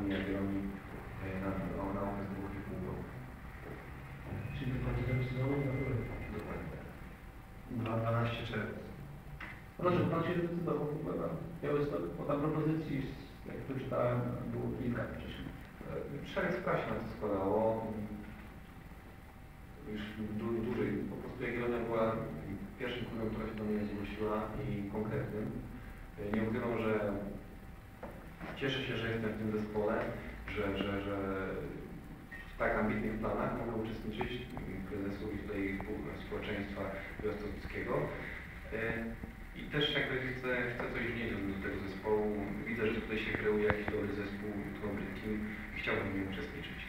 kontraktami Jagiellonii e, na, na, na okres dwóch i pół roku. Czyli do końca tego sezonu na górę. Dokładnie. Na 12 czerwca. Proszę, pan się zdecydował w ogóle na Białystok, bo tam propozycji, jak tu czytałem, było kilka wcześniej. Się na to składało. Już du- dłużej. Po prostu Jagiellonia była pierwszym klubem, która się do mnie zgłosiła i konkretnym. E, Nie ukrywam, że cieszę się, że jestem w tym zespole, że, że, że w tak ambitnych planach mogę uczestniczyć prezesu i tutaj społeczeństwa białostockiego. E, I też jakby chcę, chcę coś wnieść do tego zespołu. Widzę, że tutaj się kreuje jakiś dobry zespół, dobry team chciałbym w nim uczestniczyć.